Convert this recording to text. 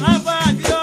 Lava, virou.